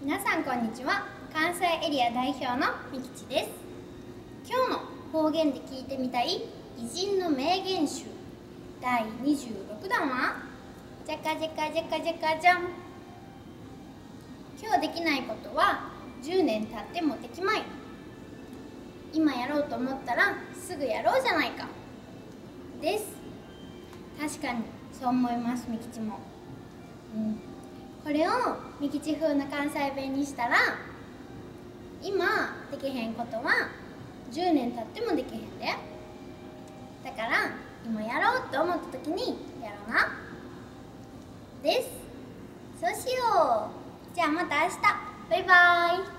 皆さんこんにちは。関西エリア代表のみきちです。今日の方言で聞いてみたい。偉人の名言集。第26弾はじゃかじゃかじゃかじゃかじゃん今日できないことは10年経ってもできまい。今やろうと思ったらすぐやろうじゃないか。です。確かにそう思いますみきちも、うん、これをみきち風の関西弁にしたら今できへんことは10年経ってもできへんで。だから今やろうと思った時にやろうな。です。そうしよう。じゃあまた明日。バイバイ。